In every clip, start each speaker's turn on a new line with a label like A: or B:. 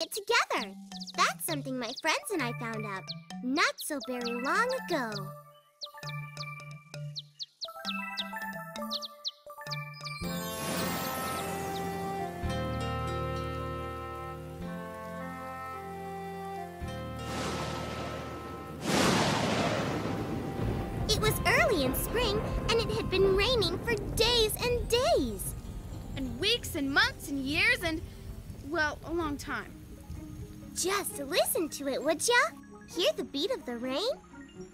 A: it together. That's something my friends and I found out not so very long ago. It was early in spring, and it had been raining for days and days.
B: And weeks and months and years and, well, a long time.
A: Just listen to it, would ya? Hear the beat of the rain?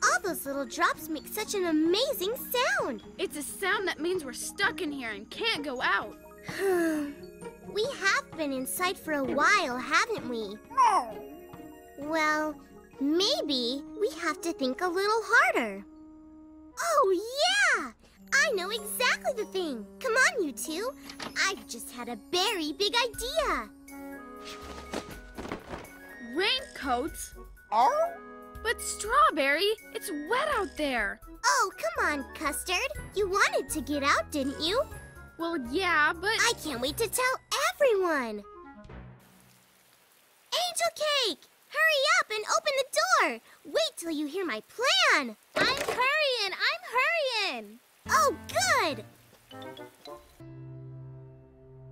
A: All those little drops make such an amazing sound.
B: It's a sound that means we're stuck in here and can't go out.
A: we have been inside for a while, haven't we? Well, maybe we have to think a little harder. Oh, yeah! I know exactly the thing. Come on, you two. I've just had a very big idea.
B: Raincoats? Oh? But Strawberry, it's wet out there.
A: Oh, come on, Custard. You wanted to get out, didn't you?
B: Well, yeah, but...
A: I can't wait to tell everyone. Angel Cake! Hurry up and open the door! Wait till you hear my plan!
C: I'm hurrying! I'm hurrying!
A: Oh, good!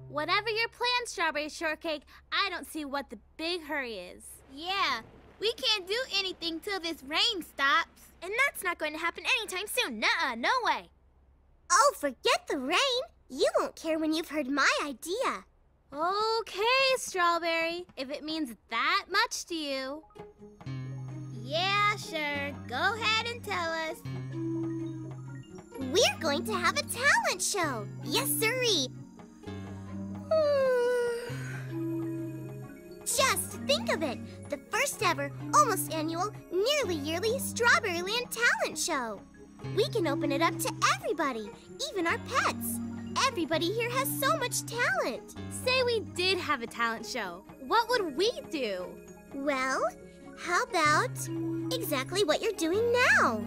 C: Whatever your plan, Strawberry Shortcake, I don't see what the big hurry is.
D: Yeah, we can't do anything till this rain stops.
C: And that's not going to happen anytime soon. Nuh-uh, no way.
A: Oh, forget the rain. You won't care when you've heard my idea.
C: Okay, Strawberry, if it means that much to you.
D: Yeah, sure. Go ahead and tell us.
A: We're going to have a talent show. Yes, sirree. Just think of it. The first ever, almost annual, nearly yearly Strawberry Land Talent Show. We can open it up to everybody, even our pets. Everybody here has so much talent.
C: Say we did have a talent show. What would we do?
A: Well, how about exactly what you're doing now?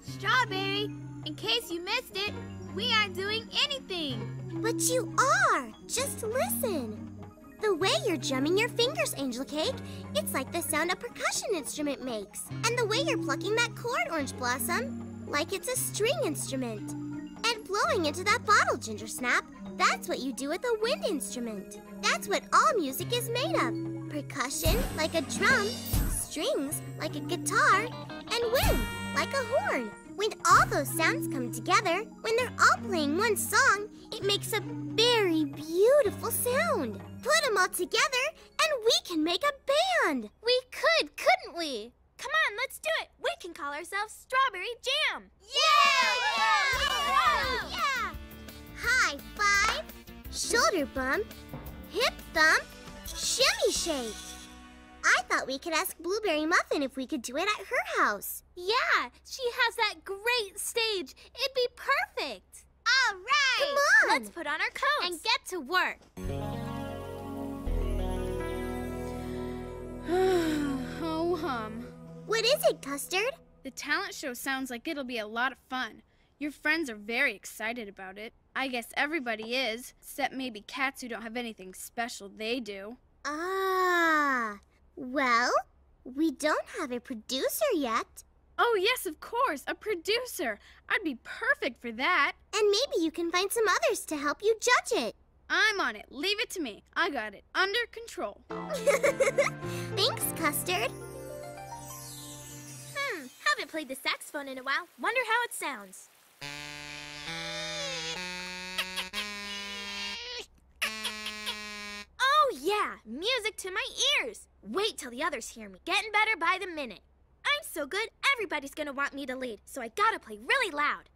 D: Strawberry, in case you missed it, we aren't doing anything.
A: But you are. Just listen. The way you're drumming your fingers, Angel Cake, it's like the sound a percussion instrument makes. And the way you're plucking that chord, Orange Blossom, like it's a string instrument. And blowing into that bottle, Ginger Snap, that's what you do with a wind instrument. That's what all music is made of. Percussion, like a drum, strings, like a guitar, and wind, like a horn. When all those sounds come together, when they're all playing one song, it makes a very beautiful sound. Put them all together, and we can make a band.
C: We could, couldn't we?
D: Come on, let's do it. We can call ourselves Strawberry Jam.
A: Yeah! Yeah! Yeah! yeah. High five, shoulder bump, hip thump, shimmy shake. I thought we could ask Blueberry Muffin if we could do it at her house.
C: Yeah, she has that great stage. It'd be perfect.
D: All right.
A: Come on.
C: Let's put on our coats.
D: And get to work.
B: Oh, hum.
A: What is it, Custard?
B: The talent show sounds like it'll be a lot of fun. Your friends are very excited about it. I guess everybody is, except maybe cats who don't have anything special they do.
A: Ah, well, we don't have a producer yet.
B: Oh, yes, of course, a producer. I'd be perfect for that.
A: And maybe you can find some others to help you judge it.
B: I'm on it. Leave it to me. I got it under control.
A: Thanks, Custard.
C: Hmm, haven't played the saxophone in a while. Wonder how it sounds. Oh, yeah, music to my ears. Wait till the others hear me. Getting better by the minute. I'm so good, everybody's gonna want me to lead, so I gotta play really loud.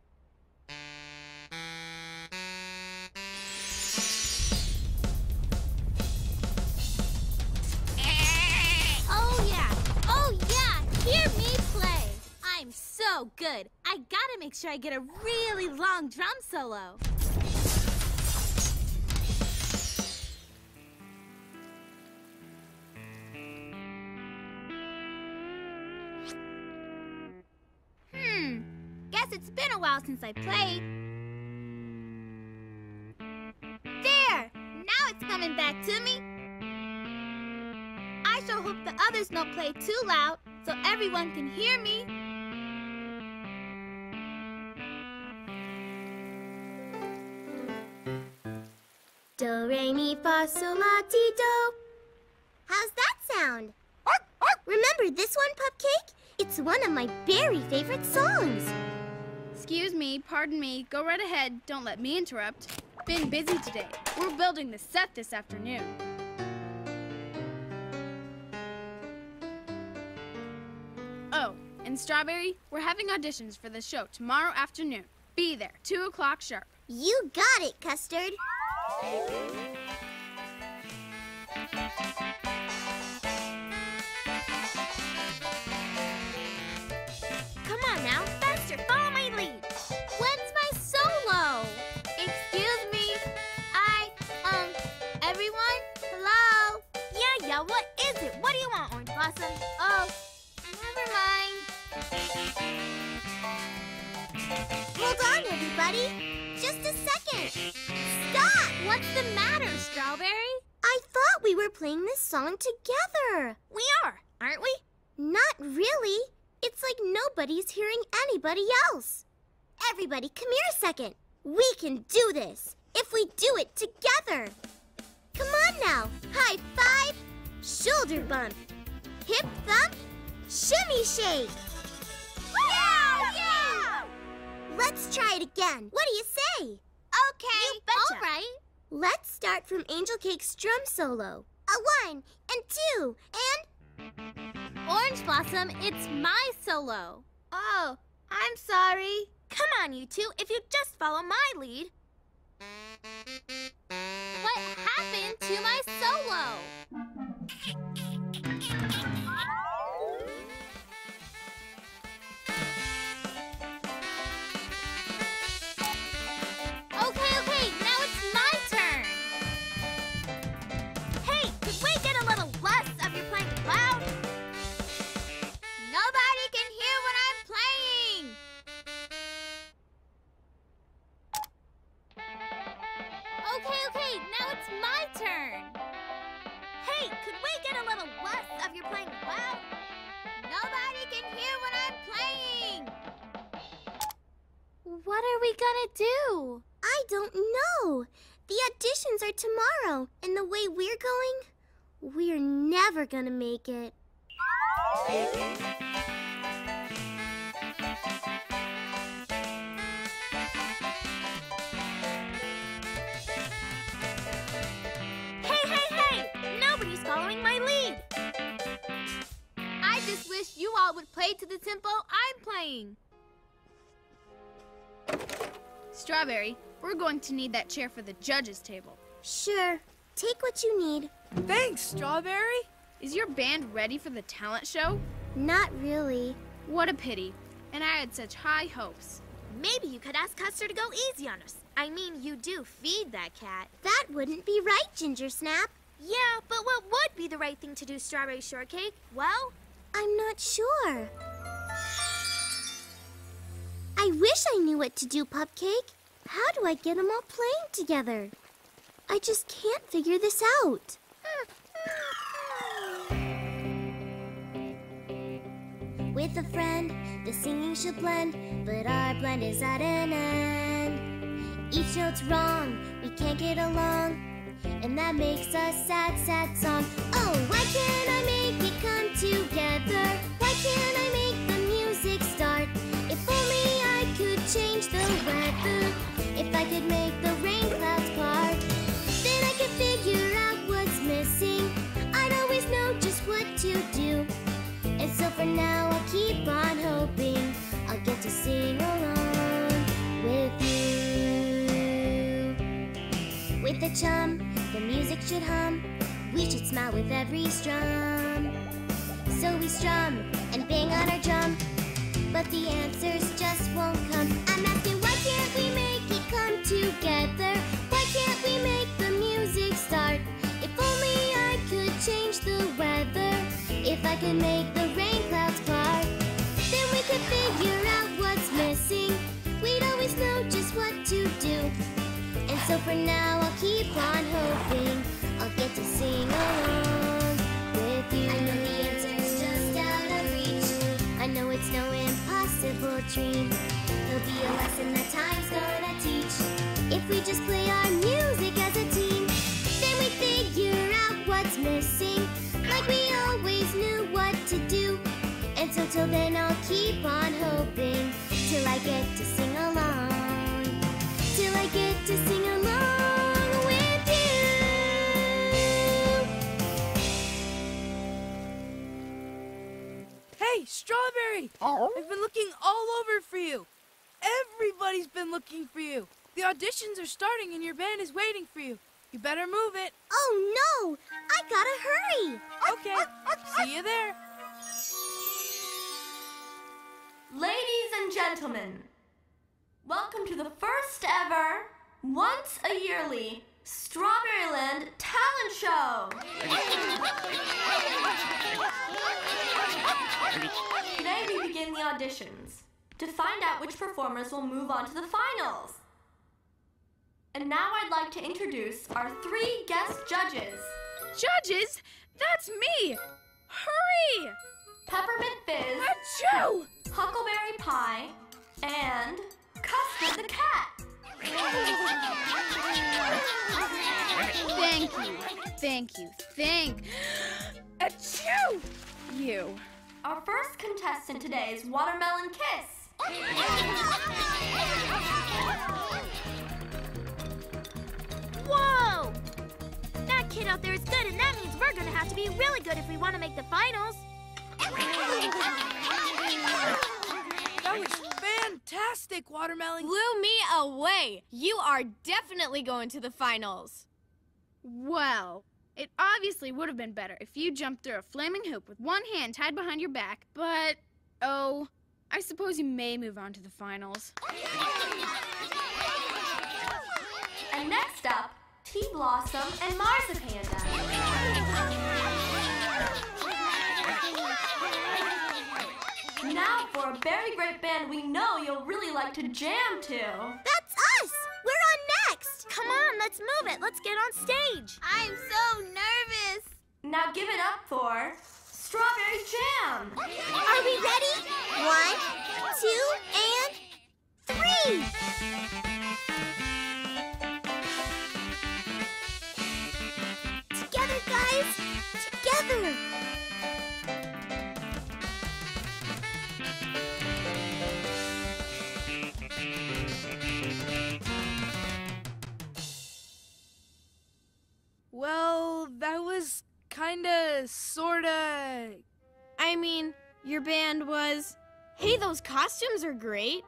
C: So good. I gotta make sure I get a really long drum solo.
D: Hmm, guess it's been a while since I played. There! Now it's coming back to me.
C: I sure hope the others don't play too loud so everyone can hear me.
A: Mi, fa, sol, la, ti, do. How's that sound? Remember this one, Pupcake? It's one of my very favorite songs.
B: Excuse me, pardon me, go right ahead. Don't let me interrupt. Been busy today. We're building the set this afternoon. Oh, and Strawberry, we're having auditions for the show tomorrow afternoon. Be there, 2 o'clock sharp.
A: You got it, Custard.
C: Oh, never mind.
A: Hold on, everybody. Just a second. Stop!
C: What's the matter, Strawberry?
A: I thought we were playing this song together.
C: We are, aren't we?
A: Not really. It's like nobody's hearing anybody else. Everybody, come here a second. We can do this if we do it together. Come on now. High five, shoulder bump, hip thump, shimmy shake.
C: Yeah, yeah!
A: Let's try it again. What do you say?
C: Okay,
A: You betcha.
C: all right.
A: Let's start from Angel Cake's drum solo. A one and two and
C: Orange Blossom, it's my solo. Oh, I'm sorry. Come on, you two, if you just follow my lead. What happened to my solo? Okay, now it's my turn. Hey, could we get a little less of your playing loud? Nobody can hear what I'm playing. What are we gonna do?
A: I don't know. The auditions are tomorrow, and the way we're going, we're never gonna make it.
C: Tempo I'm playing.
B: Strawberry, we're going to need that chair for the judges' table.
A: Sure, take what you need.
E: Thanks, Strawberry.
B: Is your band ready for the talent show?
A: Not really.
B: What a pity. And I had such high hopes.
C: Maybe you could ask Custard to go easy on us. I mean, you do feed that cat.
A: That wouldn't be right, Ginger Snap.
C: Yeah, but what would be the right thing to do, Strawberry Shortcake? Well,
A: I'm not sure. I wish I knew what to do, Pupcake. How do I get them all playing together? I just can't figure this out. With a friend, the singing should blend, but our blend is at an end. Each note's wrong, we can't get along, and that makes a sad, sad song. Oh, why can't I make it come together? Why can't I make the rain clouds part, then I could figure out what's missing. I'd always know just what to do. And so for now, I'll keep on hoping I'll get to sing along with you. With a chum, the music should hum. We should smile with every strum. So we strum and bang on our drum. But the answers just won't come. I'm come together? Why can't we make the music start? If only I could change the weather. If I could make the rain clouds part, then we could figure And so till then I'll keep on hoping till I get to sing along. Till I get to sing along with you.
E: Hey, Strawberry! Oh? I've been looking all over for you. Everybody's been looking for you. The auditions are starting and your band is waiting for you. You better move it.
A: Oh no! I gotta hurry!
E: Okay, see you there.
F: And gentlemen, welcome to the first ever, once a yearly Strawberryland Talent Show. Today we begin the auditions to find out which performers will move on to the finals. And now I'd like to introduce our three guest judges
B: Judges? That's me! Hurry!
F: Peppermint Fizz,
B: Achoo!
F: Pie, and Custard the Cat.
B: Thank you. Thank you. Thank. Achoo! You.
F: Our first contestant today is Watermelon Kiss.
C: Whoa! That kid out there is good, and that means we're gonna have to be really good if we want to make the finals.
E: That was fantastic, Watermelon.
D: Blew me away. You are definitely going to the finals.
B: Well, it obviously would have been better if you jumped through a flaming hoop with one hand tied behind your back, but oh, I suppose you may move on to the finals.
F: And next up, Tea Blossom and Marzipanda. Now for a very great band we know you'll really like to jam to.
A: That's us! We're on next!
C: Come on, let's move it. Let's get on stage. I'm so nervous.
F: Now give it up for Strawberry Jam.
A: Are we ready? One, two, and three! Together, guys! Together!
E: Sorta.
D: I mean, your band was, hey, those costumes are great,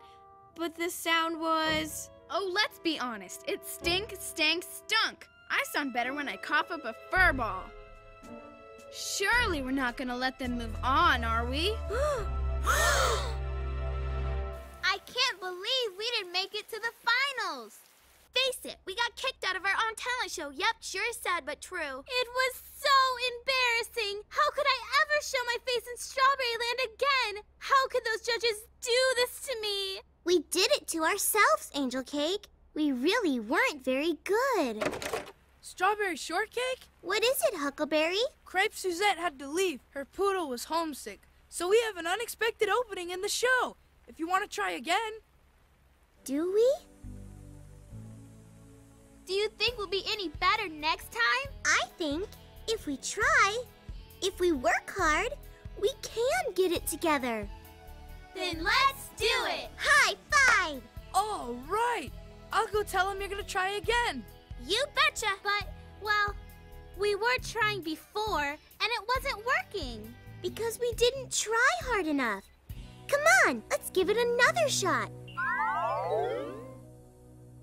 D: but the sound was.
B: Oh, let's be honest. It stink, stank, stunk. I sound better when I cough up a fur ball. Surely we're not gonna let them move on, are we?
C: I can't believe we didn't make it to the finals. Face it, we got kicked out of our own talent show. Yep, sure is sad but true. It was so embarrassing. How could I ever show my face in Strawberry Land again? How could those judges do this to me?
A: We did it to ourselves, Angel Cake. We really weren't very good.
E: Strawberry shortcake?
A: What is it, Huckleberry?
E: Crepe Suzette had to leave. Her poodle was homesick. So we have an unexpected opening in the show. If you want to try again.
A: Do we?
C: Do you think we'll be any better next time?
A: I think if we try, if we work hard, we can get it together.
C: Then let's do it.
A: High five!
E: All right. I'll go tell him you're going to try again.
C: You betcha. But, well, we were trying before and it wasn't working.
A: Because we didn't try hard enough. Come on, let's give it another shot.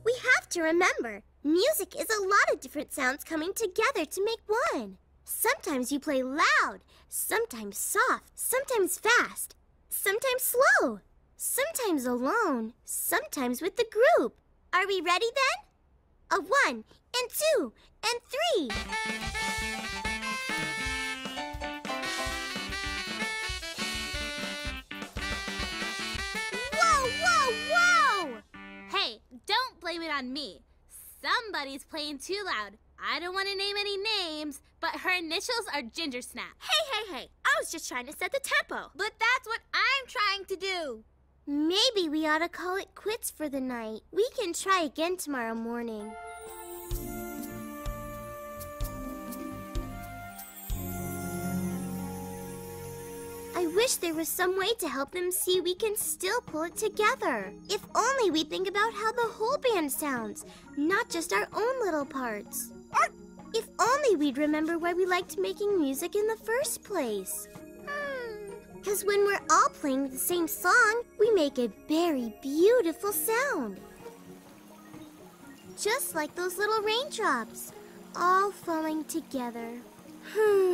A: We have to remember, music is a lot of different sounds coming together to make one. Sometimes you play loud, sometimes soft, sometimes fast, sometimes slow, sometimes alone, sometimes with the group. Are we ready then? A one, and two, and three.
C: Whoa, whoa, whoa! Hey, don't blame it on me. Somebody's playing too loud. I don't want to name any names, but her initials are Ginger Snap. Hey, hey, hey. I was just trying to set the tempo. But that's what I'm trying to do.
A: Maybe we ought to call it quits for the night. We can try again tomorrow morning. Wish there was some way to help them see we can still pull it together. If only we think about how the whole band sounds, not just our own little parts. If only we'd remember why we liked making music in the first place. Because when we're all playing the same song, we make a very beautiful sound. Just like those little raindrops, all falling together. Hmm.